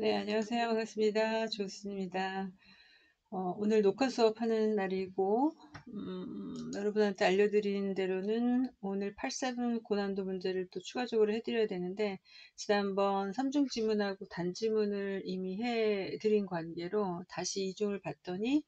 네, 안녕하세요. 반갑습니다. 조수입니다. 어, 오늘 녹화 수업하는 날이고, 음, 여러분한테 알려드린 대로는 오늘 8-7 고난도 문제를 또 추가적으로 해드려야 되는데, 지난번 3중 지문하고 단지문을 이미 해드린 관계로 다시 이중을 봤더니,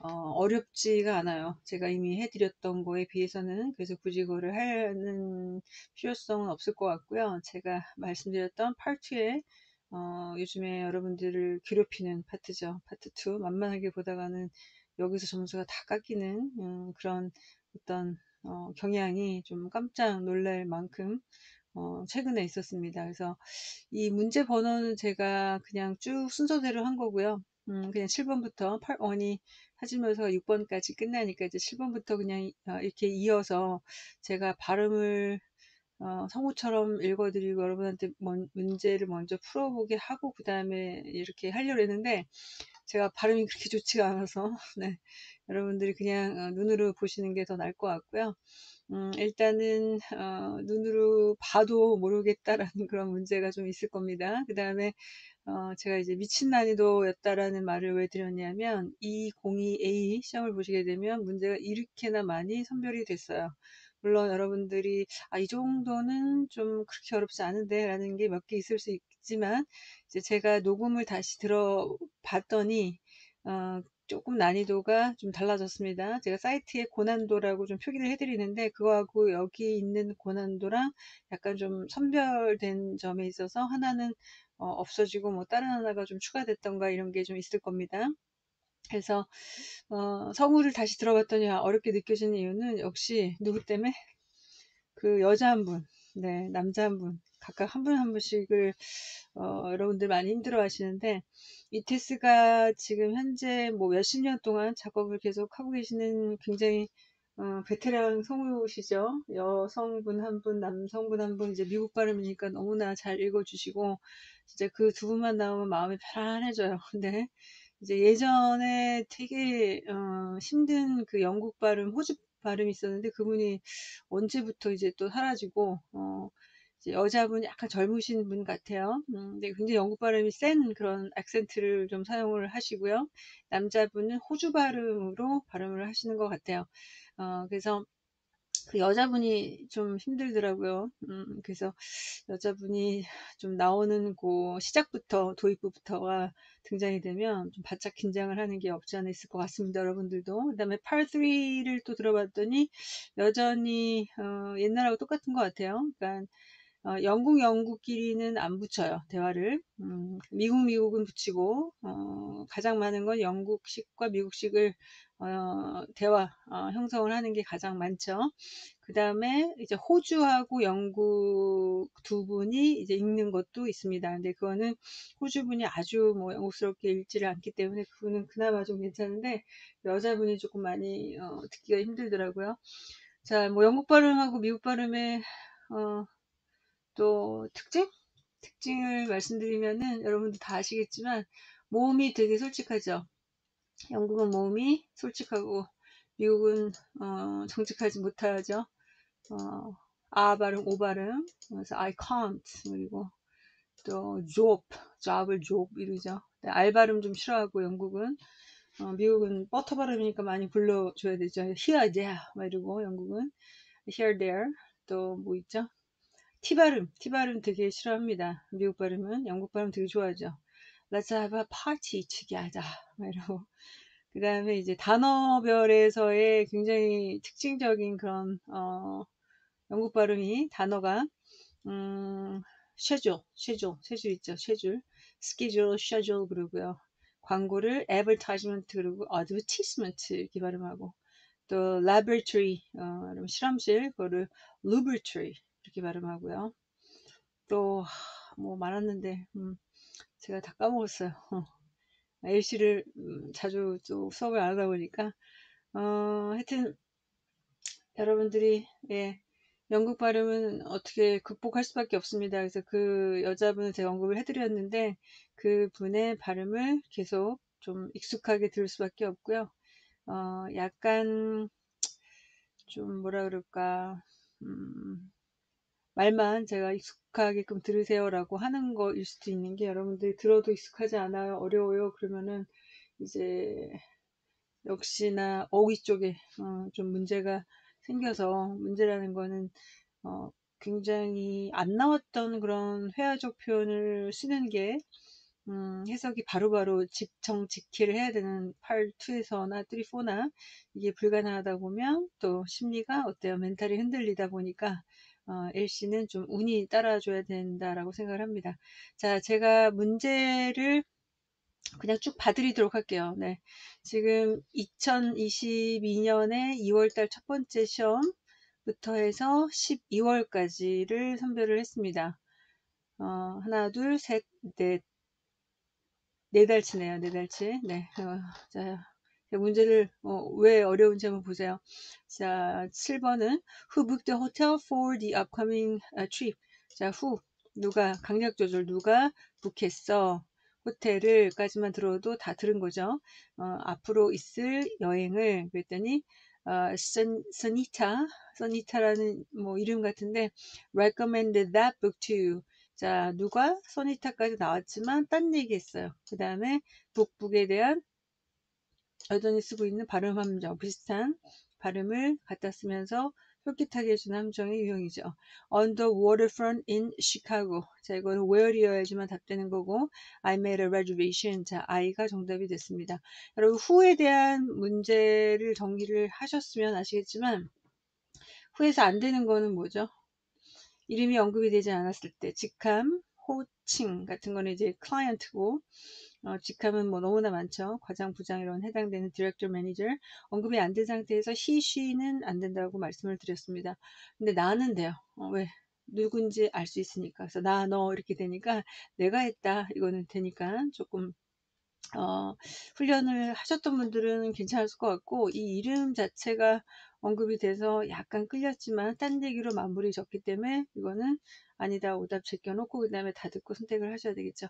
어, 렵지가 않아요. 제가 이미 해드렸던 거에 비해서는. 그래서 굳이 그거를 하는 필요성은 없을 것 같고요. 제가 말씀드렸던 파트에 어, 요즘에 여러분들을 괴롭히는 파트죠. 파트 2. 만만하게 보다가는 여기서 점수가 다 깎이는 음, 그런 어떤 어, 경향이 좀 깜짝 놀랄 만큼 어, 최근에 있었습니다. 그래서 이 문제 번호는 제가 그냥 쭉 순서대로 한 거고요. 음, 그냥 7번부터 8 원이 하지면서 6번까지 끝나니까 이제 7번부터 그냥 어, 이렇게 이어서 제가 발음을 어, 성우처럼 읽어드리고 여러분한테 먼, 문제를 먼저 풀어보게 하고 그 다음에 이렇게 하려고 했는데 제가 발음이 그렇게 좋지가 않아서 네, 여러분들이 그냥 어, 눈으로 보시는 게 더 나을 것 같고요. 음, 일단은 어, 눈으로 봐도 모르겠다라는 그런 문제가 좀 있을 겁니다. 그 다음에 어, 제가 이제 미친 난이도였다라는 말을 왜 드렸냐면 202A 시험을 보시게 되면 문제가 이렇게나 많이 선별이 됐어요. 물론 여러분들이 아, 이 정도는 좀 그렇게 어렵지 않은데 라는 게 몇 개 있을 수 있지만 이제 제가 녹음을 다시 들어봤더니 어, 조금 난이도가 좀 달라졌습니다. 제가 사이트에 고난도라고 좀 표기를 해드리는데 그거하고 여기 있는 고난도랑 약간 좀 선별된 점에 있어서 하나는 어, 없어지고 뭐 다른 하나가 좀 추가됐던가 이런 게 좀 있을 겁니다. 그래서 어, 성우를 다시 들어봤더니 어렵게 느껴지는 이유는 역시 누구 때문에 그 여자 한 분, 네 남자 한 분, 각각 한 분한 분씩을 어, 여러분들 많이 힘들어 하시는데 이테스가 지금 현재 뭐 몇십 년 동안 작업을 계속 하고 계시는 굉장히 어, 베테랑 성우시죠. 여성분 한 분, 남성분 한 분, 이제 미국 발음이니까 너무나 잘 읽어주시고, 진짜 그 두 분만 나오면 마음이 편안해져요. 근데 이제 예전에 되게 어, 힘든 그 영국 발음, 호주 발음이 있었는데 그분이 언제부터 이제 또 사라지고 어, 여자분 약간 젊으신 분 같아요. 음, 근데 굉장히 영국 발음이 센 그런 액센트를 좀 사용을 하시고요. 남자분은 호주 발음으로 발음을 하시는 것 같아요. 어, 그래서 그 여자분이 좀 힘들더라고요. 음, 그래서 여자분이 좀 나오는 그 시작부터 도입부부터가 등장이 되면 좀 바짝 긴장을 하는 게 없지 않아 있을 것 같습니다. 여러분들도. 그 다음에 팔 3를 또 들어봤더니 여전히 어, 옛날하고 똑같은 것 같아요. 그러니까 어, 영국 영국끼리는 안 붙여요 대화를 음, 미국 미국은 붙이고 어, 가장 많은 건 영국식과 미국식을 어, 대화 어, 형성을 하는 게 가장 많죠 그 다음에 이제 호주하고 영국 두 분이 이제 읽는 것도 있습니다 근데 그거는 호주 분이 아주 뭐 영국스럽게 읽지를 않기 때문에 그거는 그나마 좀 괜찮은데 여자분이 조금 많이 어, 듣기가 힘들더라고요 자, 뭐 영국 발음하고 미국 발음의 어, 또 특징? 특징을 말씀드리면은 여러분들 다 아시겠지만 모음이 되게 솔직하죠. 영국은 모음이 솔직하고 미국은 어, 정직하지 못하죠. 어, 아 발음, 오 발음. 그래서 I can't 그리고 또 job, job을 job 이러죠. 알 발음 좀 싫어하고 영국은 어, 미국은 버터 발음이니까 많이 불러줘야 되죠. here, there 막 이러고 영국은 here, there 또 뭐 있죠? 티 발음, 티 발음 되게 싫어합니다. 미국 발음은 영국 발음 되게 좋아하죠. Let's have a party together. 이러고. 그 다음에 이제 단어별에서의 굉장히 특징적인 그런, 어, 영국 발음이 단어가, 음, 쉐줄, 쉐줄, 쉐줄 있죠. 쉐줄. 스케줄, 쉐줄 그러고요. 광고를 advertisement 그리고 advertisement 이렇게 발음하고 또 laboratory, 어, 실험실, 그거를 laboratory 이렇게 발음하고요. 또 뭐 많았는데 음, 제가 다 까먹었어요. LC를 음, 자주 또 수업을 안 하다 보니까 어, 하여튼 여러분들이 예, 영국 발음은 어떻게 극복할 수밖에 없습니다. 그래서 그 여자분을 제가 언급을 해드렸는데 그 분의 발음을 계속 좀 익숙하게 들을 수밖에 없고요. 어, 약간 좀 뭐라 그럴까 음, 말만 제가 익숙하게끔 들으세요라고 하는 거일 수도 있는 게 여러분들이 들어도 익숙하지 않아요. 어려워요. 그러면은 이제 역시나 어휘 쪽에 어, 좀 문제가 생겨서 문제라는 거는 어, 굉장히 안 나왔던 그런 회화적 표현을 쓰는 게 음, 해석이 바로바로 직정 직키를 해야 되는 8, 2에서나 3, 4나 이게 불가능하다 보면 또 심리가 어때요? 멘탈이 흔들리다 보니까 어, LC는 좀 운이 따라줘야 된다라고 생각을 합니다. 자, 제가 문제를 그냥 쭉 봐드리도록 할게요. 네. 지금 2022년에 2월달 첫 번째 시험부터 해서 12월까지를 선별을 했습니다. 어, 하나, 둘, 셋, 넷, 네 달치네요. 네 달치. 네. 어, 자, 문제를 어, 왜 어려운지 한번 보세요. 자, 7번은 Who booked the hotel for the upcoming uh, trip? 자, who 누가 강약 조절 누가 북했어? 호텔을까지만 들어도 다 들은 거죠. 어, 앞으로 있을 여행을 그랬더니 어, 선, 선이타, 선이타라는 뭐 이름 같은데 recommended that book to 자, 누가 소니타까지 나왔지만 딴 얘기 했어요. 그 다음에 북북에 대한 여전히 쓰고 있는 발음 함정, 비슷한 발음을 갖다 쓰면서 솔깃하게 해주는 함정의 유형이죠. On the waterfront in Chicago. 자, 이거는 where이어야지만 답되는 거고, I made a reservation. 자, I가 정답이 됐습니다. 여러분, who에 대한 문제를 정리를 하셨으면 아시겠지만, who에서 안 되는 거는 뭐죠? 이름이 언급이 되지 않았을 때 직함, 호칭 같은 거는 이제 클라이언트고 어, 직함은 뭐 너무나 많죠. 과장, 부장 이런 해당되는 디렉터 매니저 언급이 안 된 상태에서 he, she는 안 된다고 말씀을 드렸습니다. 근데 나는 돼요. 어, 왜? 누군지 알 수 있으니까. 그래서 나, 너 이렇게 되니까 내가 했다 이거는 되니까 조금 어, 훈련을 하셨던 분들은 괜찮을 것 같고 이 이름 자체가 언급이 돼서 약간 끌렸지만 딴 얘기로 마무리 졌기 때문에 이거는 아니다 오답 제껴놓고 그 다음에 다 듣고 선택을 하셔야 되겠죠.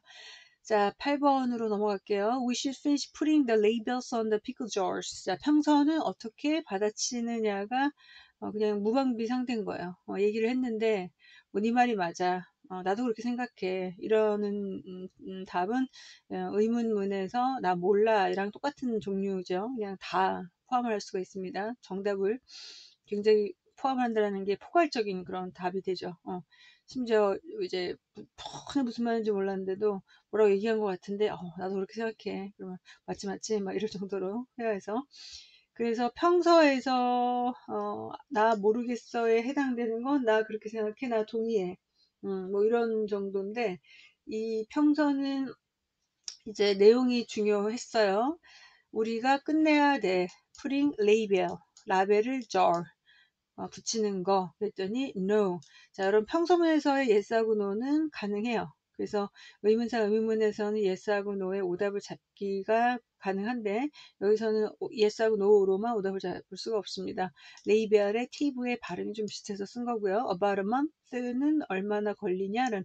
자 8번으로 넘어갈게요. We should finish putting the labels on the pickle jars. 자 평선은 어떻게 받아치느냐가 어, 그냥 무방비 상태인 거예요. 어, 얘기를 했는데 뭐 네 말이 맞아. 어, 나도 그렇게 생각해. 이러는 음, 음, 답은 어, 의문문에서 나 몰라 이랑 똑같은 종류죠. 그냥 다 포함을 할 수가 있습니다. 정답을 굉장히 포함한다는 게 포괄적인 그런 답이 되죠. 어, 심지어 이제 뻔히 무슨 말인지 몰랐는데도 뭐라고 얘기한 것 같은데 어, 나도 그렇게 생각해. 그러면 맞지 맞지 막 이럴 정도로 해야 해서 그래서 평서에서 어, 나 모르겠어에 해당되는 건 나 그렇게 생각해 나 동의해 음, 뭐 이런 정도인데 이 평서는 이제 내용이 중요했어요. 우리가 끝내야 돼. putting label, 라벨을 jar, 어, 붙이는 거. 그랬더니 no. 자, 여러분 평소문에서의 yes하고 no는 가능해요. 그래서 의문사 의문문에서는 yes하고 no의 오답을 잡기가 가능한데 여기서는 yes하고 no로만 오답을 잡을 수가 없습니다. 레이벨의 tv의 발음이 좀 비슷해서 쓴 거고요. about a month는 얼마나 걸리냐는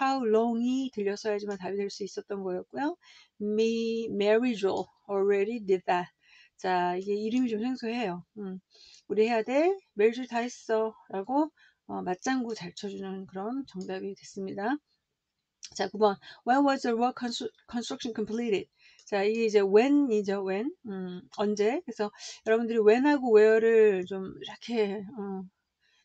how long이 들렸어야지만 답이 될 수 있었던 거였고요. Me, Mary Jo already did that. 자, 이게 이름이 좀 생소해요. 음, 우리 해야 돼. 메리조 다 했어. 라고 어, 맞장구 잘 쳐주는 그런 정답이 됐습니다. 자, 9번. When was the work construction completed? 자, 이게 이제 when이죠, when. 음, 언제. 그래서 여러분들이 when하고 where를 좀 이렇게, 어,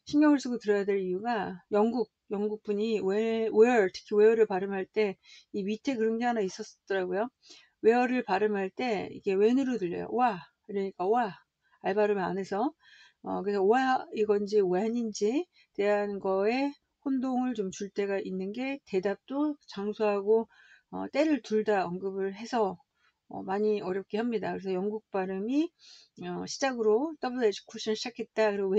신경을 쓰고 들어야 될 이유가 영국, 영국 분이 where, where, 특히 where를 발음할 때 이 밑에 그런 게 하나 있었더라고요. where를 발음할 때 이게 when으로 들려요. 와. 그러니까 와. 알발음을 안 해서. 어, 그래서 와 이건지 when인지 대한 거에 혼동을 좀 줄 때가 있는 게 대답도 장소하고 어, 때를 둘 다 언급을 해서 어, 많이 어렵게 합니다. 그래서 영국 발음이 어, 시작으로 더블 에듀쿠션 시작했다. 그리고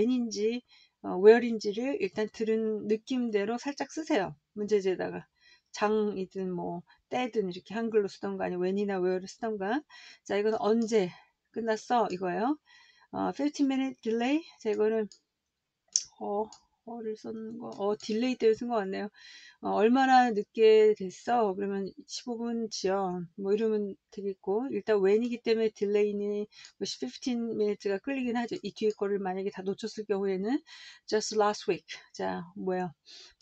어, where인지를 일단 들은 느낌대로 살짝 쓰세요. 문제지에다가 장이든 뭐 때든 이렇게 한글로 쓰던가 아니면 when이나 where를 쓰던가 자 이건 언제 끝났어 이거예요. A 15 minute delay 자 이거는 어, a를 썼는 거, 어, delay 때문에 쓴 것 같네요. 어, 얼마나 늦게 됐어? 그러면 15분 지연, 뭐 이러면 되겠고, 일단 when이기 때문에 delay는 15 minutes가 끌리긴 하죠. 이 뒤에 거를 만약에 다 놓쳤을 경우에는 just last week. 자, 뭐야.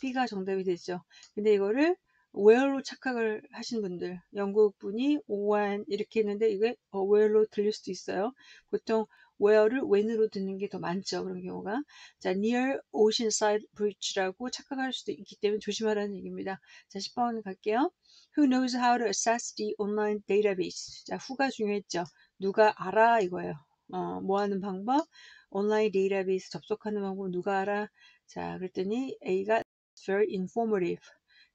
B가 정답이 되죠. 근데 이거를 where로 착각을 하신 분들, 영국 분이 when 이렇게 했는데 이게 어, where로 들릴 수도 있어요. 보통 where를 when으로 듣는 게 더 많죠. 그런 경우가. 자, near oceanside bridge라고 착각할 수도 있기 때문에 조심하라는 얘기입니다. 자, 10번 갈게요. Who knows how to access the online database? 자, who가 중요했죠. 누가 알아 이거예요. 어, 뭐 하는 방법? 온라인 데이터베이스 접속하는 방법 누가 알아? 자, 그랬더니 A가 very informative.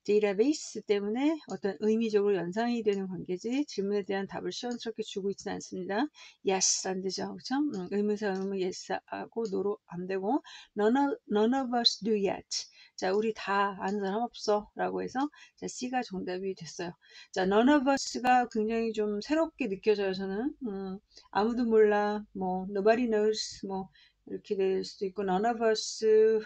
데이터베이스 때문에 어떤 의미적으로 연상이 되는 관계지 질문에 대한 답을 시원스럽게 주고 있지는 않습니다. yes 안 되죠. 그렇죠? 음, 의문사 의문 yes하고 no로 안 되고 none of, none of us do yet. 자, 우리 다 아는 사람 없어 라고 해서 자, C가 정답이 됐어요. 자, none of us가 굉장히 좀 새롭게 느껴져요. 저는 음, 아무도 몰라 뭐 nobody knows 뭐 이렇게 될 수도 있고 us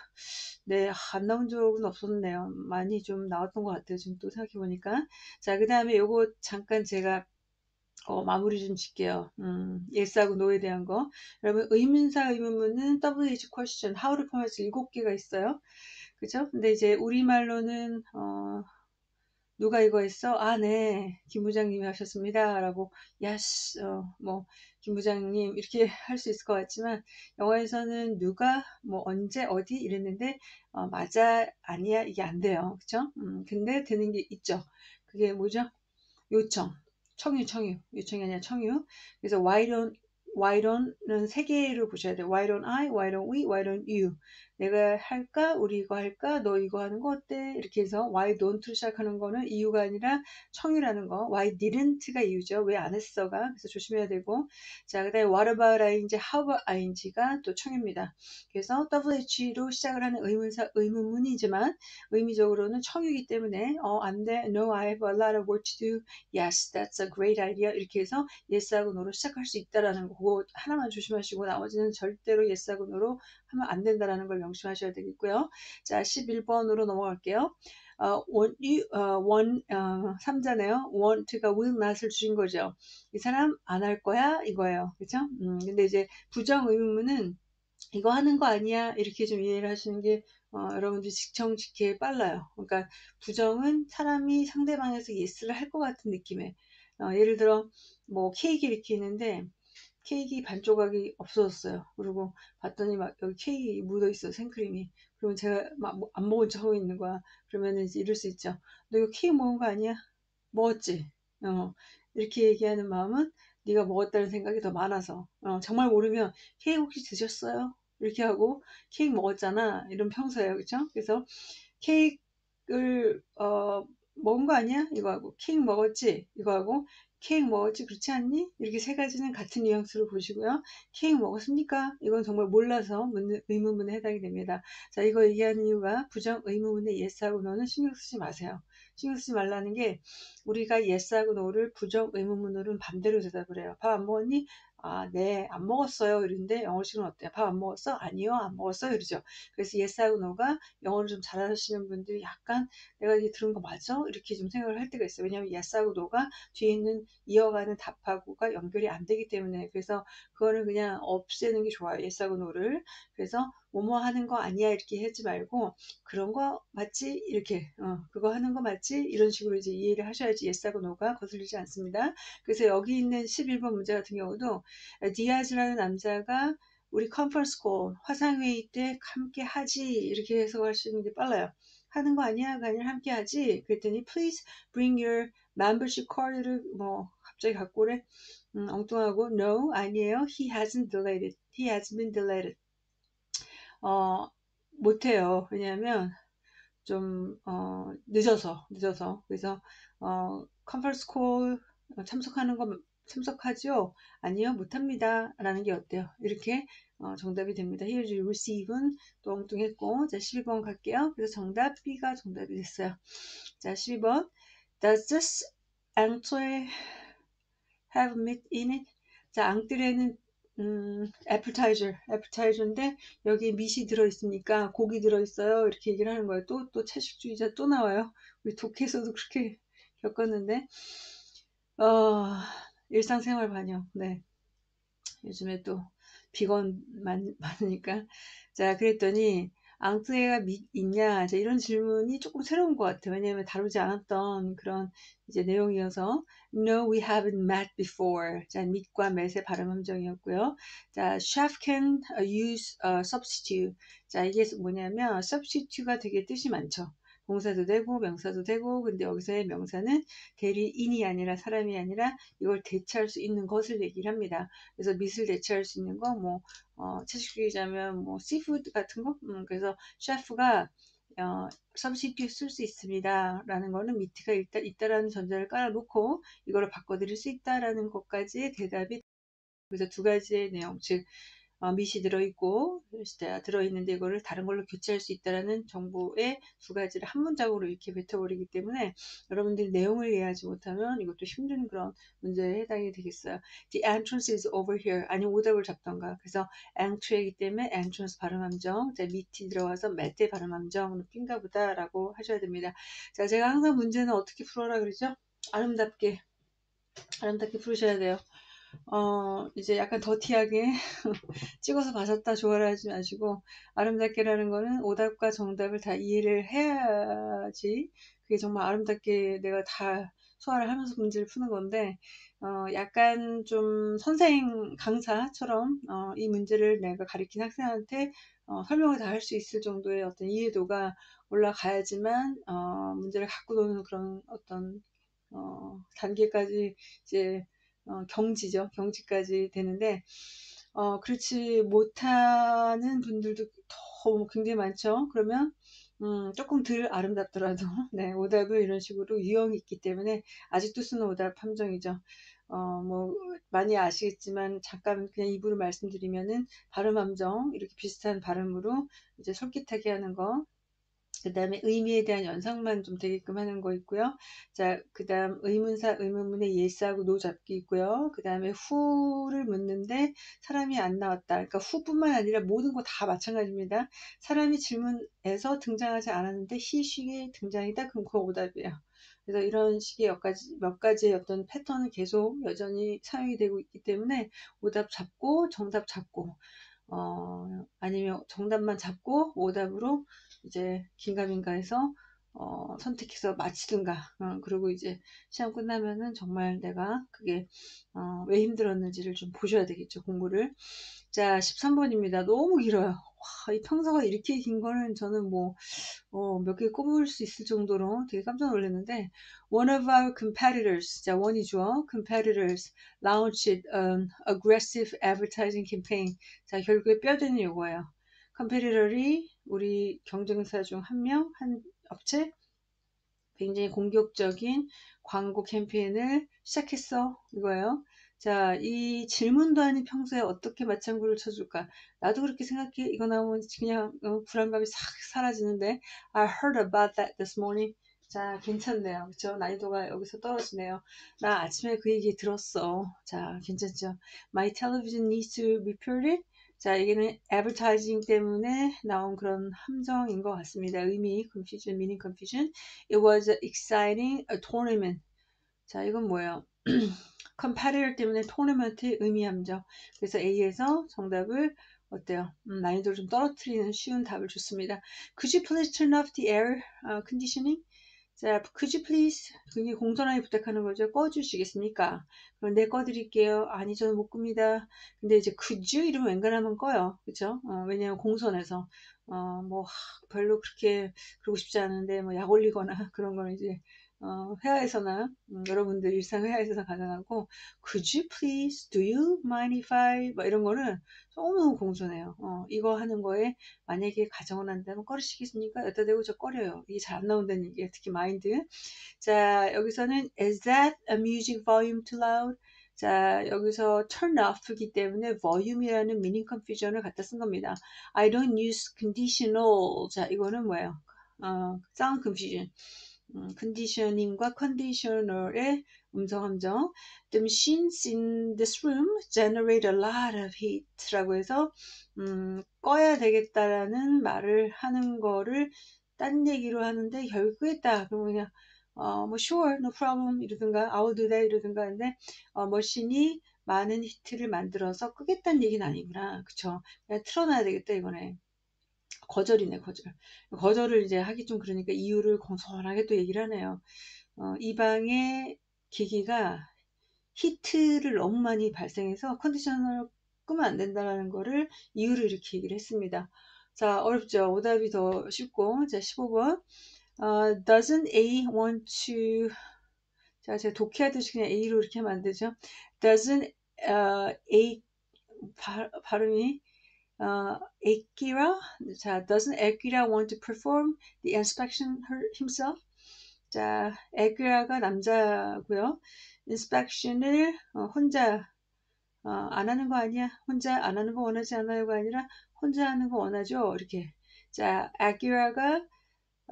네, 안 나온 적은 없었네요. 많이 좀 나왔던 것 같아요. 지금 또 생각해 보니까. 자, 그 다음에 요거 잠깐 제가 어, 마무리 좀 짓게요. 음, yes하고 no에 대한 거. 여러분, 의문사 의문문은 WH question, how를 포함해서 7개가 있어요. 그죠? 근데 이제 우리말로는, 어, 누가 이거 했어? 아, 네. 김 부장님이 하셨습니다. 라고, 야스, 어, 뭐, 김 부장님, 이렇게 할 수 있을 것 같지만, 영화에서는 누가, 뭐, 언제, 어디 이랬는데, 어, 맞아, 아니야, 이게 안 돼요. 그쵸? 음, 근데 되는 게 있죠. 그게 뭐죠? 요청. 청유, 청유. 요청이 아니라 청유. 그래서 why don't, why don't는 세 개를 보셔야 돼요. why don't I, why don't we, why don't you. 내가 할까? 우리 이거 할까? 너 이거 하는 거 어때? 이렇게 해서 why don't로 시작하는 거는 이유가 아니라 청유라는 거. why didn't가 이유죠. 왜 안 했어가. 그래서 조심해야 되고. 자, 그 다음에 what about ing, how about ing가 또 청유입니다. 그래서 WH로 시작을 하는 의문사, 의문문이지만 의미적으로는 청유이기 때문에 어, 안 돼. No, I have a lot of work to do. Yes, that's a great idea. 이렇게 해서 yes하고 no로 시작할 수 있다라는 거. 그거 하나만 조심하시고 나머지는 절대로 yes하고 no로 하면 안 된다라는 걸 명심하셔야 되겠고요. 자, 11번으로 넘어갈게요. 어, 원, 어, 원, 어, 3자네요. want가 will not을 주신 거죠. 이 사람 안 할 거야? 이거예요. 그쵸? 음, 근데 이제 부정 의문문은 이거 하는 거 아니야? 이렇게 좀 이해를 하시는 게 어, 여러분들 직청직해 빨라요. 그러니까 부정은 사람이 상대방에서 예스를 할 것 같은 느낌에 어, 예를 들어 뭐 케이크 이렇게 있는데 케이크 반 조각이 없어졌어요. 그리고 봤더니 막 여기 케이크 묻어 있어 생크림이. 그러면 제가 막 안 먹은 척 하고 있는 거야. 그러면은 이제 이럴 수 있죠. 너 이거 케이크 먹은 거 아니야? 먹었지. 어, 이렇게 얘기하는 마음은 네가 먹었다는 생각이 더 많아서 어, 정말 모르면 케이크 혹시 드셨어요? 이렇게 하고 케이크 먹었잖아 이런 평소예요 그쵸 그래서 케이크를 어, 먹은 거 아니야 이거 하고 케이크 먹었지 이거 하고 케이크 먹었지 그렇지 않니? 이렇게 세 가지는 같은 뉘앙스로 보시고요. 케이크 먹었습니까? 이건 정말 몰라서 의문문에 해당이 됩니다. 자, 이거 얘기하는 이유가 부정 의문문에 yes하고 no는 신경 쓰지 마세요. 신경 쓰지 말라는 게 우리가 yes하고 no를 부정 의문문으로는 반대로 대답을 해요. 밥 안 먹었니? 아, 네, 안 먹었어요. 이런데 영어식은 어때요? 밥 안 먹었어? 아니요, 안 먹었어요. 이러죠. 그래서 yes하고 no가 영어를 좀 잘하시는 분들이 약간 내가 이게 들은 거 맞아? 이렇게 좀 생각을 할 때가 있어요. 왜냐하면 yes하고 no가 뒤에 있는 이어가는 답하고가 연결이 안 되기 때문에 그래서 그거는 그냥 없애는 게 좋아요. yes하고 no를. 그래서 뭐뭐 하는 거 아니야 이렇게 하지 말고 그런 거 맞지? 이렇게 어, 그거 하는 거 맞지? 이런 식으로 이제 이해를 하셔야지 yes하고 no가 거슬리지 않습니다. 그래서 여기 있는 11번 문제 같은 경우도 디아즈라는 남자가 우리 컨퍼런스 콜 화상회의 때 함께 하지 이렇게 해석하시는 게 빨라요. 하는 거 아니야가 아니라 함께 하지. 그랬더니 please bring your membership card를 뭐 갑자기 갖고 오래 음, 엉뚱하고 no 아니에요. He hasn't deleted. He hasn't been deleted. 어 못해요. 왜냐하면 좀 어, 늦어서 늦어서 그래서 어, 컨퍼런스 콜 참석하는 거 참석하죠? 아니요, 못합니다. 라는 게 어때요? 이렇게 어, 정답이 됩니다. Here's your receive은 또 엉뚱했고 자 12번 갈게요. 그래서 정답 B가 정답이 됐어요. 자 12번 Does this ankle have meat in it? 자 앙뜰에는 음, appetizer, appetizer인데 여기 밑이 들어있으니까 고기 들어있어요. 이렇게 얘기를 하는 거예요. 또, 또 채식주의자 또 나와요. 우리 독해에서도 그렇게 겪었는데, 어, 일상생활 반영, 네. 요즘에 또 비건 많, 많으니까. 자, 그랬더니, 앙트에가 있냐? 자, 이런 질문이 조금 새로운 것 같아요. 왜냐하면 다루지 않았던 그런 이제 내용이어서 No, we haven't met before. 자, meet과 met의 발음 함정이었고요. 자, chef can use a substitute. 자, 이게 뭐냐면 substitute가 되게 뜻이 많죠. 동사도 되고 명사도 되고 근데 여기서의 명사는 대리인이 아니라 사람이 아니라 이걸 대체할 수 있는 것을 얘기를 합니다. 그래서 밑을 대체할 수 있는 거뭐 어, 채식주의자면 뭐 씨푸드 같은 거 음, 그래서 셰프가 어, substitute 쓸수 있습니다. 라는 거는 밑가 있다, 있다라는 전제를 깔아놓고 이거를 바꿔드릴 수 있다라는 것까지의 대답이 그래서 두 가지의 내용, 즉 어, 밑이 들어있고 들어있는데 이거를 다른 걸로 교체할 수 있다라는 정보의 두 가지를 한 문장으로 이렇게 뱉어버리기 때문에 여러분들이 내용을 이해하지 못하면 이것도 힘든 그런 문제에 해당이 되겠어요. The entrance is over here. 아니 오답을 잡던가. 그래서 entry이기 때문에 entrance 발음함정. 자 밑이 들어와서 매대 발음함정 높인가 보다라고 하셔야 됩니다. 자 제가 항상 문제는 어떻게 풀어라 그러죠? 아름답게 아름답게 풀으셔야 돼요. 어, 이제 약간 더티하게 찍어서 받았다 좋아라 하지 마시고 아름답게라는 거는 오답과 정답을 다 이해를 해야지 그게 정말 아름답게 내가 다 소화를 하면서 문제를 푸는 건데 어, 약간 좀 선생 강사처럼 어, 이 문제를 내가 가르친 학생한테 어, 설명을 다 할 수 있을 정도의 어떤 이해도가 올라가야지만 어, 문제를 갖고 노는 그런 어떤 어, 단계까지 이제 어, 경지죠. 경지까지 되는데 어, 그렇지 못하는 분들도 더 굉장히 많죠. 그러면 음, 조금 덜 아름답더라도 네, 오답을 이런 식으로 유형이 있기 때문에 아직도 쓰는 오답 함정이죠. 어, 뭐 많이 아시겠지만 잠깐 그냥 입으로 말씀드리면은 발음 함정 이렇게 비슷한 발음으로 이제 솔깃하게 하는 거 그 다음에 의미에 대한 연상만 좀 되게끔 하는 거 있고요. 자, 그 다음 의문사, 의문문에 yes하고 no 잡기 있고요. 그 다음에 who를 묻는데 사람이 안 나왔다. 그러니까 who뿐만 아니라 모든 거 다 마찬가지입니다. 사람이 질문에서 등장하지 않았는데 he, she가 등장이다. 그럼 그거 오답이에요. 그래서 이런 식의 몇 가지, 몇 가지의 어떤 패턴은 계속 여전히 사용이 되고 있기 때문에 오답 잡고 정답 잡고 어, 아니면 정답만 잡고 오답으로 이제 긴가민가해서 어, 선택해서 마치든가 어, 그리고 이제 시험 끝나면은 정말 내가 그게 어, 왜 힘들었는지를 좀 보셔야 되겠죠 공부를 자 13번입니다 너무 길어요 와, 이 평서가 이렇게 긴 거는 저는 뭐, 어, 몇개 꼽을 수 있을 정도로 되게 깜짝 놀랐는데, one of our competitors, 자, one이죠. competitors launched an aggressive advertising campaign. 자, 결국에 뼈대는 요거예요. competitor 우리 경쟁사 중 한 명, 한 업체 굉장히 공격적인 광고 캠페인을 시작했어. 이거예요. 자, 이 질문도 아닌 평소에 어떻게 맞장구를 쳐줄까? 나도 그렇게 생각해. 이거 나오면 그냥 어, 불안감이 싹 사라지는데. I heard about that this morning. 자, 괜찮네요. 그쵸? 난이도가 여기서 떨어지네요. 나 아침에 그 얘기 들었어. 자, 괜찮죠? My television needs to be reported. 자, 이게는 advertising 때문에 나온 그런 함정인 것 같습니다. 의미, confusion, meaning confusion. It was exciting a tournament. 자, 이건 뭐예요? competitor 때문에 토너먼트의 의미 함정. 그래서 A에서 정답을 어때요? 음, 난이도를 좀 떨어뜨리는 쉬운 답을 줬습니다. Could you please turn off the air uh, conditioning? 자, could you please? 그게 공손하게 부탁하는 거죠. 꺼주시겠습니까? 그럼 네, 꺼드릴게요. 아니, 저는 못 끕니다. 근데 이제 could you? 이러면 웬간하면 꺼요. 그쵸? 어, 왜냐면 공손해서. 어, 뭐, 별로 그렇게 그러고 싶지 않은데, 뭐, 약 올리거나 그런 거는 이제 어, 회화에서나 음, 여러분들 일상 회화에서 가능하고 Could you please? Do you mind if I? 뭐 이런 거는 너무너무 공손해요. 어, 이거 하는 거에 만약에 가정을 한다면 꺼르시겠습니까? 여기다 대고 저 꺼려요. 이게 잘 안 나온다는 얘기예요. 특히 마인드. 자 여기서는 Is that a music volume too loud? 자, 여기서 turn off이기 때문에 volume이라는 meaning confusion을 갖다 쓴 겁니다. I don't use conditional. 자, 이거는 뭐예요? 어, sound confusion. 음, conditioning과 conditioner의 음성 함정. The machines in this room generate a lot of heat 라고 해서 음, 꺼야 되겠다라는 말을 하는 거를 딴 얘기로 하는데 결국 끄겠다. 그러면 그냥 어, 뭐 sure, no problem 이러든가 I'll do that 이러든가 하는데 어, 머신이 많은 히트를 만들어서 끄겠다는 얘기는 아니구나. 그쵸? 그냥 틀어놔야 되겠다 이거네. 거절이네 거절. 거절을 이제 하기 좀 그러니까 이유를 공손하게 또 얘기를 하네요. 어, 이 방의 기기가 히트를 너무 많이 발생해서 컨디셔너를 끄면 안 된다는 거를 이유를 이렇게 얘기를 했습니다. 자 어렵죠. 오답이 더 쉽고 자 15번 어, doesn't A want to 자 제가 독해하듯이 그냥 A로 이렇게 하면 안 되죠. doesn't uh, A 바, 발음이 uh, Akira 자 doesn't Akira want to perform the inspection her, himself 자 Akira가 남자고요 inspection을 어, 혼자 어, 안 하는 거 아니야 혼자 안 하는 거 원하지 않아요가 아니라 혼자 하는 거 원하죠 이렇게 자 Akira가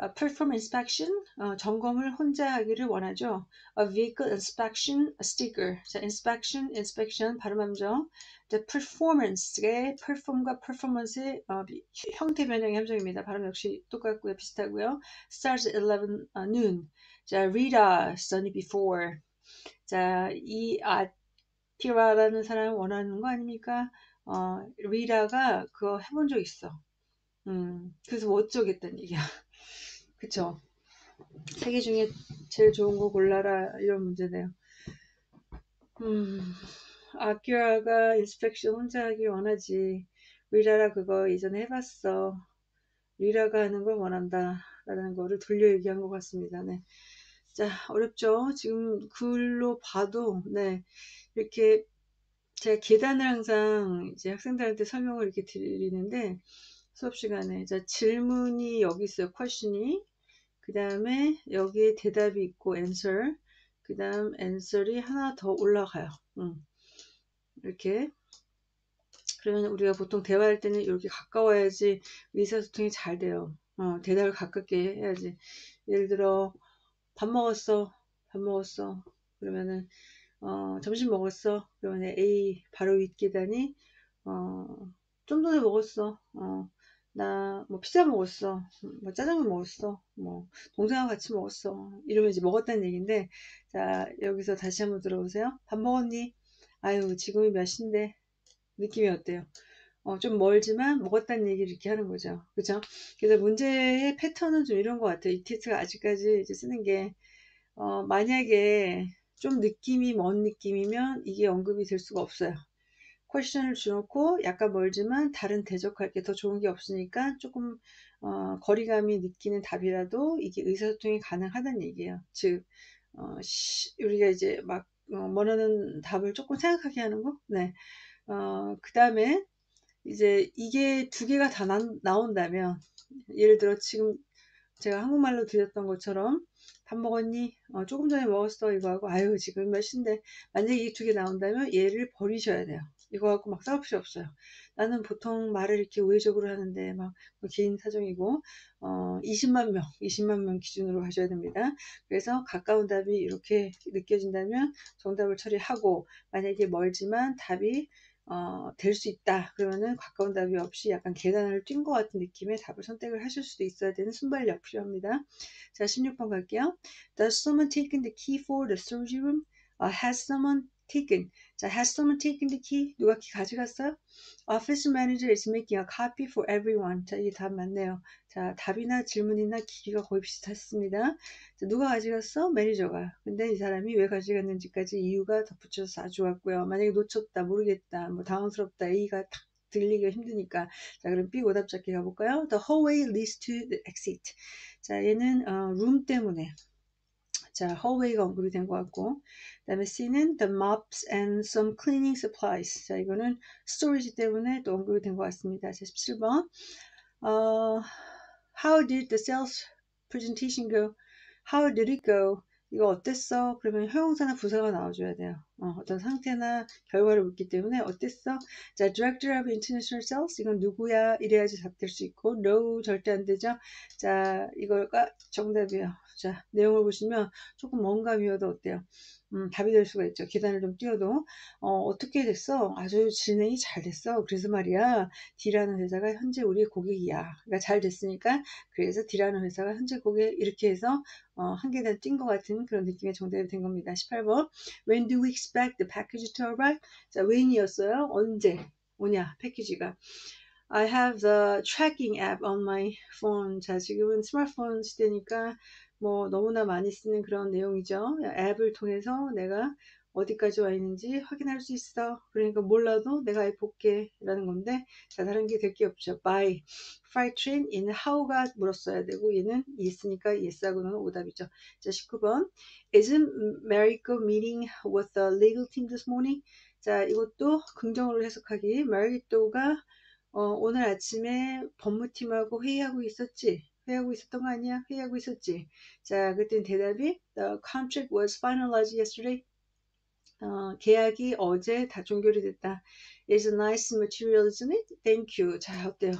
uh, perform inspection 어, 점검을 혼자 하기를 원하죠. A vehicle inspection sticker. 자, inspection, inspection 발음 함정. The performance의 perform과 performance의 어, 형태 변형의 함정입니다. 발음 역시 똑같고요, 비슷하고요. Starts at 11 uh, noon. 자, Rita studied before. 자, 이 아티라라는 사람을 원하는 거 아닙니까? 어, 리라가 그거 해본 적 있어. 음, 그래서 못 쪼겠다는 얘기야. 그쵸? 세개 중에 제일 좋은 거 골라라 이런 문제네요. 음, 아키라가 inspection 혼자 하길 원하지. 리라가 그거 이전에 해봤어. 리라가 하는 걸 원한다. 라는 거를 돌려 얘기한 것 같습니다. 네. 자, 어렵죠? 지금 글로 봐도, 네. 이렇게 제가 계단을 항상 이제 학생들한테 설명을 이렇게 드리는데, 수업 시간에. 자, 질문이 여기 있어요. question이. 그 다음에 여기에 대답이 있고 answer 그 다음 answer이 하나 더 올라가요 음. 이렇게. 그러면 우리가 보통 대화할 때는 이렇게 가까워야지 의사소통이 잘 돼요. 어, 대답을 가깝게 해야지. 예를 들어 밥 먹었어? 밥 먹었어? 그러면은 어, 점심 먹었어? 그러면 A 바로 윗 계단이 어, 좀 전에 먹었어. 어, 나 뭐 피자 먹었어. 뭐 짜장면 먹었어. 뭐 동생하고 같이 먹었어. 이러면 이제 먹었다는 얘기인데 자 여기서 다시 한번 들어보세요 밥 먹었니 아유 지금이 몇 시인데? 느낌이 어때요? 어, 좀 멀지만 먹었다는 얘기를 이렇게 하는 거죠. 그죠? 그래서 문제의 패턴은 좀 이런 것 같아요. 이 테스트가 아직까지 이제 쓰는 게 어, 만약에 좀 느낌이 먼 느낌이면 이게 언급이 될 수가 없어요. 퀘션을 주놓고 약간 멀지만 다른 대적할 게 더 좋은 게 없으니까 조금 어, 거리감이 느끼는 답이라도 이게 의사소통이 가능하다는 얘기예요. 즉 어, 시, 우리가 이제 막 어, 원하는 답을 조금 생각하게 하는 거. 네. 어, 그 다음에 이제 이게 두 개가 다 나, 나온다면 예를 들어 지금 제가 한국말로 드렸던 것처럼 밥 먹었니? 어, 조금 전에 먹었어 이거 하고 아유 지금 몇 시인데 만약에 이 두 개 나온다면 얘를 버리셔야 돼요. 이거 갖고 막 싸울 필요 없어요. 나는 보통 말을 이렇게 우회적으로 하는데 막뭐 개인 사정이고 어 20만 명, 20만 명 기준으로 가셔야 됩니다. 그래서 가까운 답이 이렇게 느껴진다면 정답을 처리하고 만약에 멀지만 답이 어, 될 수 있다. 그러면은 가까운 답이 없이 약간 계단을 뛴 것 같은 느낌의 답을 선택을 하실 수도 있어야 되는 순발력 필요합니다. 자, 16번 갈게요. Does someone taken the key for the surgery room? Uh, has someone taken. 자, has someone taken the key? 누가 키 가져갔어요? Office manager is making a copy for everyone. 자, 이게 답 맞네요. 자, 답이나 질문이나 길이가 거의 비슷했습니다. 자, 누가 가져갔어? 매니저가. 근데 이 사람이 왜 가져갔는지까지 이유가 덧붙여서 아주 좋았고요. 만약에 놓쳤다, 모르겠다, 뭐 당황스럽다, A가 탁 들리기가 힘드니까. 자, 그럼 B 오답 잡기 가볼까요? The hallway leads to the exit. 자, 얘는 어, room 때문에. 자, hallway가 언급이 된 것 같고 그 다음에 C는 the mops and some cleaning supplies 자, 이거는 storage 때문에 또 언급이 된 것 같습니다. 자, 17번 어, How did the sales presentation go? How did it go? 이거 어땠어? 그러면 형용사나 부사가 나와줘야 돼요. 어, 떤 상태나 결과를 묻기 때문에 어땠어? 자, Director of International Sales 이건 누구야? 이래야지 답될 수 있고 No 절대 안 되죠. 자, 이걸까 정답이에요. 자, 내용을 보시면 조금 뭔가 미워도 어때요? 음, 답이 될 수가 있죠. 계단을 좀 뛰어도 어, 떻게 됐어? 아주 진행이 잘 됐어. 그래서 말이야 D라는 회사가 현재 우리의 고객이야. 그러니까 잘 됐으니까 그래서 D라는 회사가 현재 고객 이렇게 해서 어, 한 계단 뛴 것 같은 그런 느낌의 정답이 된 겁니다. 18번 When do we expect the package to arrive? 자, when이었어요. 언제 오냐 패키지가 I have the tracking app on my phone. 자, 지금은 스마트폰 시대니까 뭐 너무나 많이 쓰는 그런 내용이죠. 앱을 통해서 내가 어디까지 와 있는지 확인할 수 있어. 그러니까 몰라도 내가 볼게 라는 건데 자 다른 게 될 게 없죠. by freight train 얘는 how가 물었어야 되고 얘는 yes니까 yes하고는 오답이죠. 자 19번 Isn't Mariko meeting with the legal team this morning? 자 이것도 긍정으로 해석하기 마리토가 어, 오늘 아침에 법무팀하고 회의하고 있었지. 회의하고 있었던 거 아니야? 회의하고 있었지. 자, 그때 대답이 The contract was finalized yesterday. 어, 계약이 어제 다 종결이 됐다. It's a nice material, isn't it? Thank you. 자, 어때요?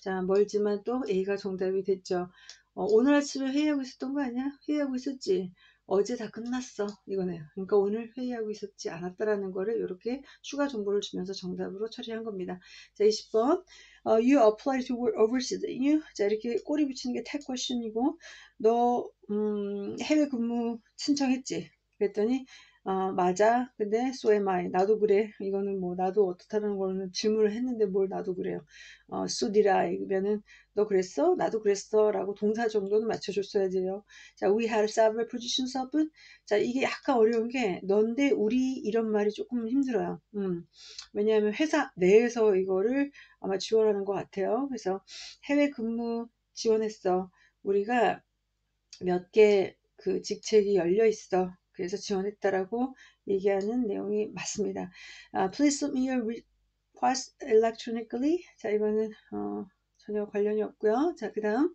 자, 멀지만 또 A가 정답이 됐죠. 어, 오늘 아침에 회의하고 있었던 거 아니야? 회의하고 있었지. 어제 다 끝났어. 이거네요. 그러니까 오늘 회의하고 있었지 않았다라는 거를 이렇게 추가 정보를 주면서 정답으로 처리한 겁니다. 자, 20번. 어, you apply to work overseas. You. 자, 이렇게 꼬리 붙이는 게 tag question이고, 너, 음, 해외 근무 신청했지? 그랬더니, 어, 맞아. 근데 so am I. 나도 그래. 이거는 뭐 나도 어떻다는 거는 질문을 했는데 뭘 나도 그래요. 어, so did I. 그러면은 너 그랬어? 나도 그랬어. 라고 동사 정도는 맞춰줬어야 돼요. 자, we had several positions open. 자, 이게 약간 어려운 게 넌데 우리 이런 말이 조금 힘들어요. 음. 왜냐하면 회사 내에서 이거를 아마 지원하는 것 같아요. 그래서 해외 근무 지원했어. 우리가 몇 개 그 직책이 열려 있어. 그래서 지원했다라고 얘기하는 내용이 맞습니다. Uh, please submit your request electronically. 자, 이거는 어, 전혀 관련이 없고요. 자, 그 다음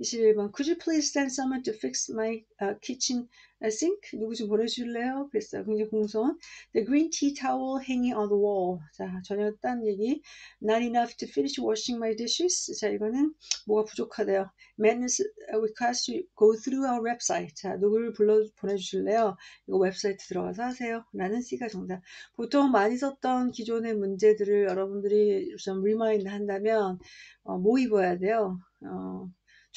21번 Could you please send someone to fix my uh, kitchen sink? 누구 좀 보내줄래요? 그랬어요. 굉장히 공손. The green tea towel hanging on the wall. 자, 전혀 딴 얘기. Not enough to finish washing my dishes. 자, 이거는 뭐가 부족하대요. Maintenance request to go through our website. 자, 누구를 불러 보내주실래요? 이거 웹사이트 들어가서 하세요. 라는 C가 정답. 보통 많이 썼던 기존의 문제들을 여러분들이 좀 remind 한다면 어, 뭐 입어야 돼요? 어,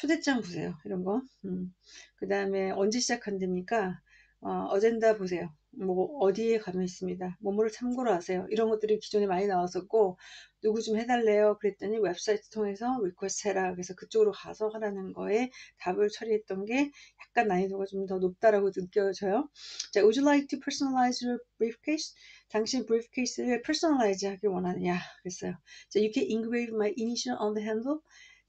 초대장 보세요. 이런 거. 음. 그 다음에 언제 시작한답니까? 어, 어젠다 보세요. 뭐 어디에 가면 있습니다. 뭐뭐를 참고로 하세요. 이런 것들이 기존에 많이 나왔었고 누구 좀 해달래요. 그랬더니 웹사이트 통해서 request 해라. 그래서 그쪽으로 가서 하라는 거에 답을 처리했던 게 약간 난이도가 좀 더 높다라고 느껴져요. 자, would you like to personalize your briefcase? 당신 briefcase를 personalize 하길 원하느냐? 그랬어요. 자, you can engrave my initial on the handle.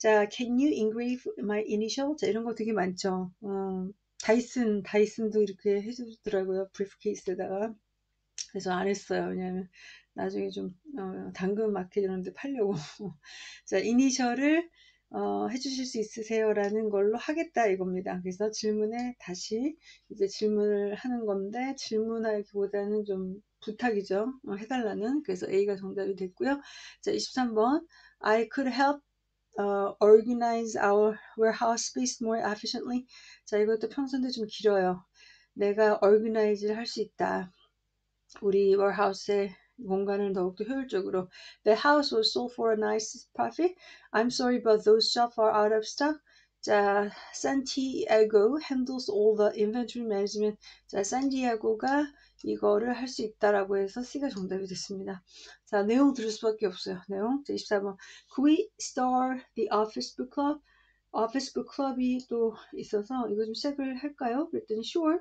자, can you engrave my initial? 자, 이런 거 되게 많죠. 어, 다이슨, 다이슨도 이렇게 해주더라고요. 브리프케이스에다가. 그래서 안 했어요. 왜냐하면 나중에 좀 어, 당근 마켓 이런 데 팔려고. 자, 이니셜을 어, 해주실 수 있으세요라는 걸로 하겠다 이겁니다. 그래서 질문에 다시 이제 질문을 하는 건데 질문하기보다는 좀 부탁이죠. 어, 해달라는. 그래서 A가 정답이 됐고요. 자, 23번. I could help uh, organize our warehouse space more efficiently. 자, 이것도 평선도 좀 길어요. 내가 organize를 할 수 있다. 우리 warehouse의 공간을 더욱더 효율적으로. The house was sold for a nice profit. I'm sorry, but those shops are out of stock. 자, Santiago handles all the inventory management. 자, 산디아고가 이거를 할 수 있다라고 해서 C가 정답이 됐습니다. 자, 내용 들을 수밖에 없어요. 내용. 자, 24번. Could we start the office book club? office book club이 또 있어서 이거 좀 시작을 할까요? 그랬더니 sure.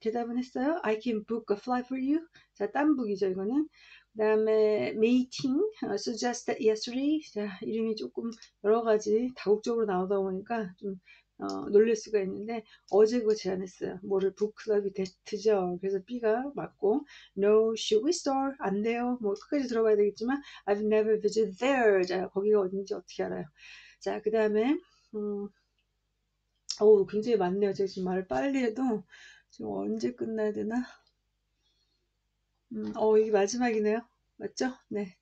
대답은 했어요. I can book a flight for you. 자, 딴 북이죠, 이거는. 그 다음에 meeting, suggest yesterday. 자, 이름이 조금 여러 가지 다국적으로 나오다 보니까 좀 어, 놀랄 수가 있는데 어제 그거 제안했어요. 뭐를 북클럽이 데트죠. 그래서 B가 맞고 No, should we store? 안 돼요. 뭐 끝까지 들어봐야 되겠지만 I've never visited there. 자, 거기가 어딘지 어떻게 알아요. 자, 그 다음에 음, 오, 굉장히 많네요. 제가 지금 말을 빨리 해도 지금 언제 끝나야 되나? 음, 어, 이게 마지막이네요. 맞죠? 네.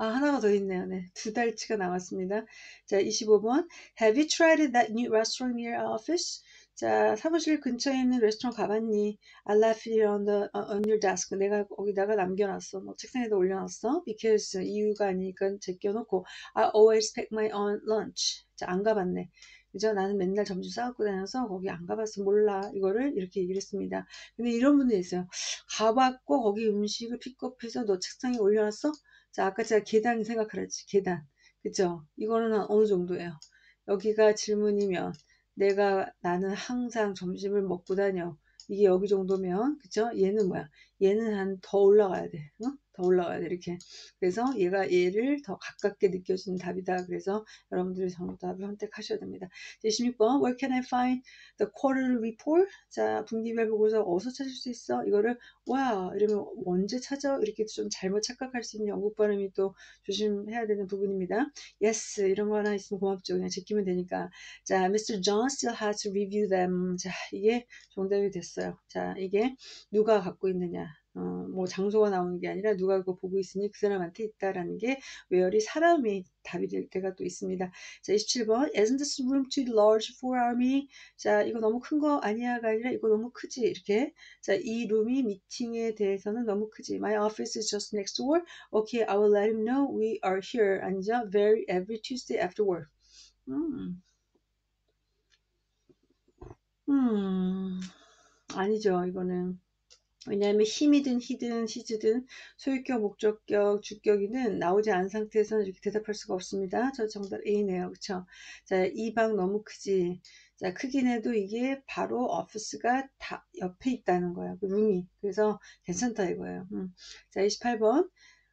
아, 하나가 더 있네요. 네. 두 달치가 남았습니다. 자, 25번. Have you tried that new restaurant near our office? 자, 사무실 근처에 있는 레스토랑 가봤니? I left it on, the, on your desk. 내가 거기다가 남겨놨어. 뭐 책상에다 올려놨어. Because 이유가 아니니까 제껴놓고 I always pack my own lunch. 자, 안 가봤네. 그죠? 나는 맨날 점심 싸갖고 다녀서 거기 안 가봤어. 몰라. 이거를 이렇게 얘기를 했습니다. 근데 이런 분들 있어요. 가봤고 거기 음식을 픽업해서 너 책상에 올려놨어? 자, 아까 제가 계단 생각하랬지. 계단. 그죠? 이거는 어느 정도예요? 여기가 질문이면 내가 나는 항상 점심을 먹고 다녀. 이게 여기 정도면 그죠? 얘는 뭐야? 얘는 한 더 올라가야 돼. 어? 더 올라가야 돼 이렇게. 그래서 얘가 얘를 더 가깝게 느껴지는 답이다. 그래서 여러분들이 정답을 선택하셔야 됩니다. 26번 Where can I find the quarterly report? 자, 분기별 보고서 어디서 찾을 수 있어? 이거를 와 이러면 언제 찾아? 이렇게 좀 잘못 착각할 수 있는 영국 발음이 또 조심해야 되는 부분입니다. Yes 이런 거 하나 있으면 고맙죠. 그냥 제끼면 되니까. 자, Mr. John still has to review them. 자, 이게 정답이 됐어요. 자, 이게 누가 갖고 있느냐. 어, 뭐 장소가 나오는 게 아니라 누가 그거 보고 있으니 그 사람한테 있다라는 게 웨어리 사람이 답이 될 때가 또 있습니다. 자, 27번 Isn't this room too large for our meeting? 자, 이거 너무 큰 거 아니야가 아니라 이거 너무 크지 이렇게 자, 이 룸이 미팅에 대해서는 너무 크지. My office is just next door. Okay, I will let him know we are here. 아니죠? Very every Tuesday after work. 음. 음. 아니죠. 이거는 왜냐하면 힘이든 히든 시즈든 소유격, 목적격, 주격이는 나오지 않은 상태에서는 이렇게 대답할 수가 없습니다. 저 정답 A네요. 그쵸? 자, 이 방 너무 크지. 자, 크긴 해도 이게 바로 오피스가 다 옆에 있다는 거예요. 그 룸이. 그래서 괜찮다 이거예요. 음. 자, 28번.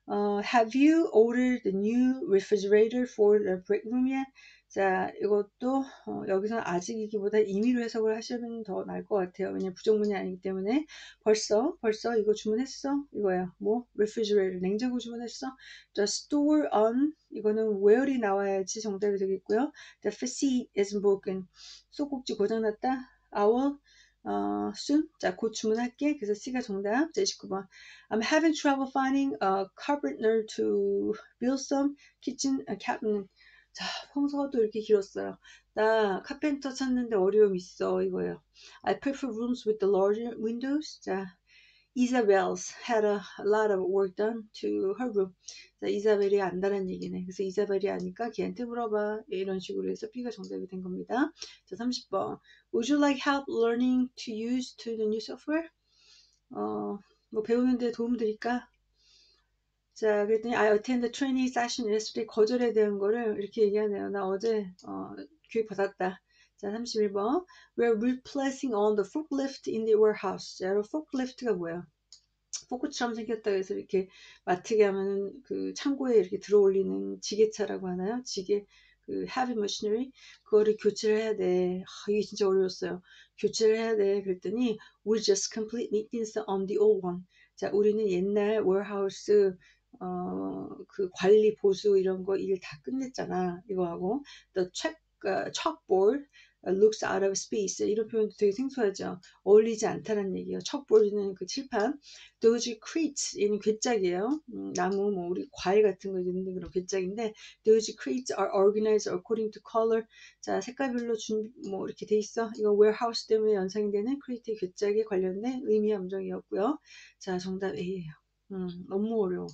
어, have you ordered the new refrigerator for the break room yet? 자, 이것도 어, 여기서 아직이기보다 임의로 해석을 하시면 더 나을 것 같아요. 왜냐면 부정문이 아니기 때문에 벌써 벌써 이거 주문했어? 이거야. 뭐 refrigerator 냉장고 주문했어? The store on 이거는 where이 나와야지 정답이 되겠고요. The seat is broken. 소꼭지 고장났다. Our 어, soon. 자, 곧 주문할게. 그래서 C가 정답. 자, 29번. I'm having trouble finding a carpenter to build some kitchen cabinet. 자, 평소가 이렇게 길었어요. 나 카펜터 찾는데 어려움 있어. 이거예요. I prefer rooms with the larger windows. 자, Isabel's had a lot of work done to her room. 자, 이사벨이 안다는 얘기네. 그래서 이사벨이 아니까 걔한테 물어봐. 이런 식으로 해서 B가 정답이 된 겁니다. 자, 30번. Would you like help learning to use to the new software? 어, 뭐 배우는데 도움 드릴까? 자, 그랬더니 I attended training session yesterday 거절에 대한 거를 이렇게 얘기하네요. 나 어제 어, 교육 받았다. 자, 31번. We're replacing all the forklift in the warehouse. 자, 여러분, forklift가 뭐예요? 포크처럼 생겼다 해서 이렇게 마트게 하면은 그 창고에 이렇게 들어 올리는 지게차라고 하나요? 지게, 그 heavy machinery. 그거를 교체를 해야 돼. 아, 이게 진짜 어려웠어요. 교체를 해야 돼. 그랬더니 we just complete maintenance on the old one. 자, 우리는 옛날 warehouse 어, 그 관리 보수 이런 거 일 다 끝냈잖아. 이거하고 the check uh, chalkboard looks out of place 이런 표현도 되게 생소하죠. 어울리지 않다는 얘기예요. chalkboard는 그 칠판. Those crates 얘는 괴짝이에요. 음, 나무 뭐 우리 과일 같은 거 있는 그런 괴짝인데 those crates are organized according to color. 자 색깔별로 준 뭐 이렇게 돼 있어. 이거 warehouse 때문에 연상이 되는 crate 괴짝에 관련된 의미 함정이었고요. 자 정답 A예요. 음, 너무 어려워.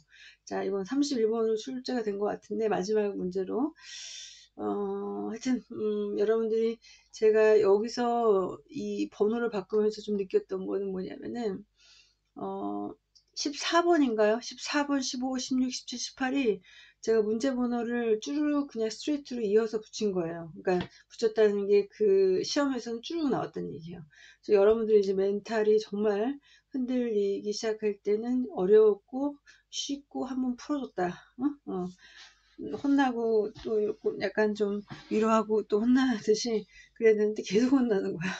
자, 이건 31번으로 출제가 된 것 같은데, 마지막 문제로. 어, 하여튼, 음, 여러분들이 제가 여기서 이 번호를 바꾸면서 좀 느꼈던 거는 뭐냐면은, 어, 14번인가요? 14번, 15, 16, 17, 18이 제가 문제 번호를 쭈르륵 그냥 스트레이트로 이어서 붙인 거예요. 그러니까 붙였다는 게 그 시험에서는 쭈르륵 나왔다는 얘기예요. 그래서 여러분들이 이제 멘탈이 정말 흔들리기 시작할 때는 어려웠고 쉽고 한번 풀어줬다. 어? 어. 혼나고 또 약간 좀 위로하고 또 혼나듯이 그래야 되는데 계속 혼나는 거야.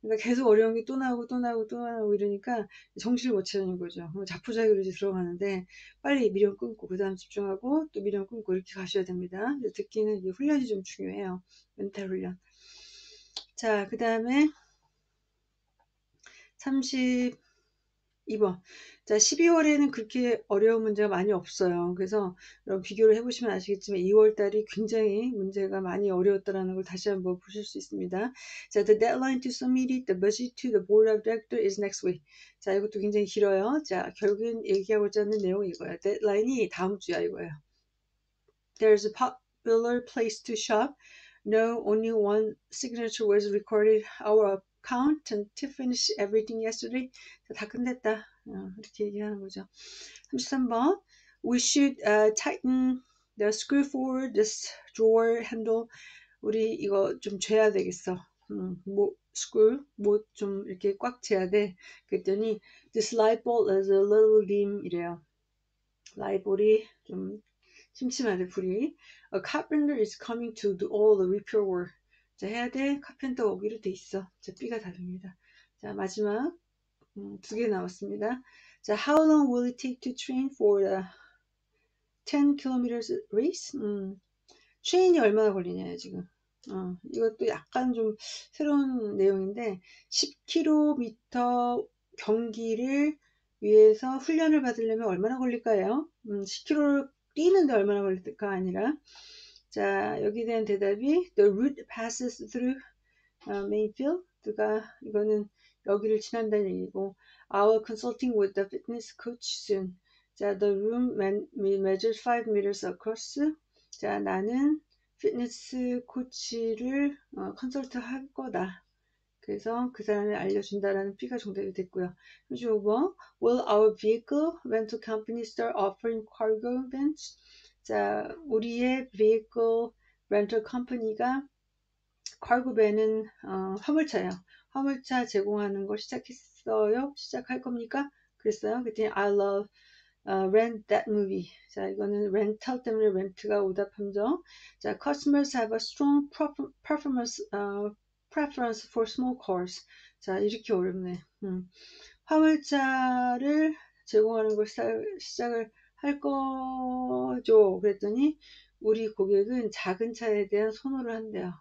그러니까 계속 어려운 게 또 나오고 또 나오고 또 나오고 이러니까 정신을 못 차리는 거죠. 자포자기로 이제 들어가는데 빨리 미련 끊고 그 다음 집중하고 또 미련 끊고 이렇게 가셔야 됩니다. 듣기는 훈련이 좀 중요해요. 멘탈 훈련. 자, 그 다음에 30 2번. 자, 12월에는 그렇게 어려운 문제가 많이 없어요. 그래서 여러분 비교를 해보시면 아시겠지만 2월 달이 굉장히 문제가 많이 어려웠다는 걸 다시 한번 보실 수 있습니다. 자, the deadline to submit the budget to the board of directors is next week. 자, 이것도 굉장히 길어요. 자, 결국엔 얘기하고자 하는 내용이 이거예요. 데드라인이 다음 주야 이거예요. There's a popular place to shop. No, only one signature was recorded. Our accountant finished everything yesterday. 자, 다 끝냈다. 어, 이렇게 얘기하는 거죠. 33번. We should uh, tighten the screw for this drawer handle. 우리 이거 좀 죄야 되겠어. 음, 뭐, screw, 뭐좀 이렇게 꽉 재야 돼. 그랬더니 this light bulb is a little dim 이래요. 라이 볼이 좀 심심하대 불이. A carpenter is coming to do all the repair work. 자, 해야 돼. 카펜터 오기로 돼 있어. 자, B가 답입니다. 자, 마지막 음, 두개 남았습니다. 자, how long will it take to train for the 10 kilometers race? 음, 트레인이 얼마나 걸리냐 지금. 어, 이것도 약간 좀 새로운 내용인데 10km 경기를 위해서 훈련을 받으려면 얼마나 걸릴까요? 음, 10km를 뛰는데 얼마나 걸릴까 아니라 자 여기 대한 대답이 the route passes through uh, Mayfield가 이거는 여기를 지난다는 얘기고 our consulting with the fitness coach soon 자 the room measures 5 meters across 자 나는 피트니스 코치를 어, 컨설트 할 거다 그래서 그 사람이 알려준다라는 B가 정답이 됐고요. 35번 Will our vehicle rental company start offering cargo vans? 자, 우리의 vehicle rental company가 cargo van은 어, 화물차요. 화물차 제공하는 걸 시작했어요. 시작할 겁니까? 그랬어요. 그랬더니 I love uh, rent that movie. 자, 이거는 렌탈 때문에 렌트가 오답함정. 자, customers have a strong performance uh, preference for small cars. 자, 이렇게 어렵네. 음. 화물차를 제공하는 걸 시작을 할 거죠. 그랬더니 우리 고객은 작은 차에 대한 선호를 한대요.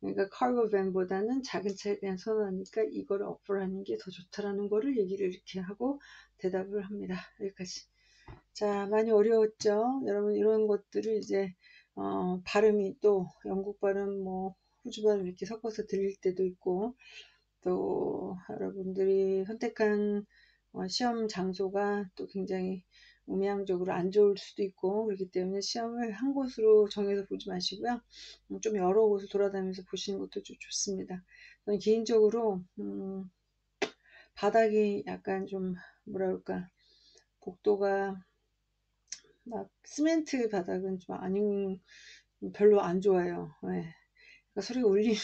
그러니까 카고밴보다는 작은 차에 대한 선호하니까 이걸 어플하는 게 더 좋다라는 거를 얘기를 이렇게 하고 대답을 합니다. 여기까지. 자, 많이 어려웠죠? 여러분 이런 것들을 이제 어, 발음이 또 영국 발음 뭐 호주발 이렇게 섞어서 들릴 때도 있고 또 여러분들이 선택한 어, 시험 장소가 또 굉장히 음향적으로 안 좋을 수도 있고 그렇기 때문에 시험을 한 곳으로 정해서 보지 마시고요. 음, 좀 여러 곳을 돌아다니면서 보시는 것도 좀 좋습니다. 저는 개인적으로 음, 바닥이 약간 좀 그럴까 복도가 막 시멘트 바닥은 좀 아닌 별로 안 좋아요. 네. 그러니까 소리가 울림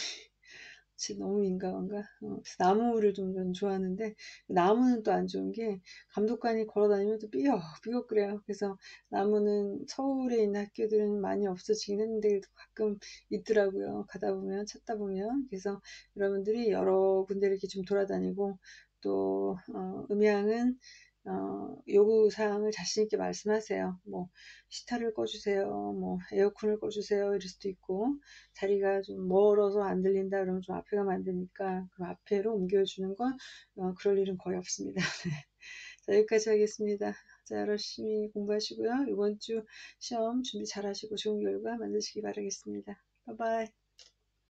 이 너무 민감한가? 어, 나무를 좀 좋아하는데 나무는 또 안 좋은 게 감독관이 걸어다니면 또 삐걱 삐걱 그래요. 그래서 나무는 서울에 있는 학교들은 많이 없어지긴 했는데 가끔 있더라고요. 가다 보면 찾다 보면 그래서 여러분들이 여러 군데 이렇게 좀 돌아다니고 또 어, 음향은 어, 요구사항을 자신있게 말씀하세요. 뭐, 시타를 꺼주세요. 뭐, 에어컨을 꺼주세요. 이럴 수도 있고, 자리가 좀 멀어서 안 들린다 그러면 좀 앞에 가면 안 되니까, 그 앞에로 옮겨주는 건, 어, 그럴 일은 거의 없습니다. 네. 자, 여기까지 하겠습니다. 자, 열심히 공부하시고요. 이번 주 시험 준비 잘 하시고 좋은 결과 만드시기 바라겠습니다. 바이바이.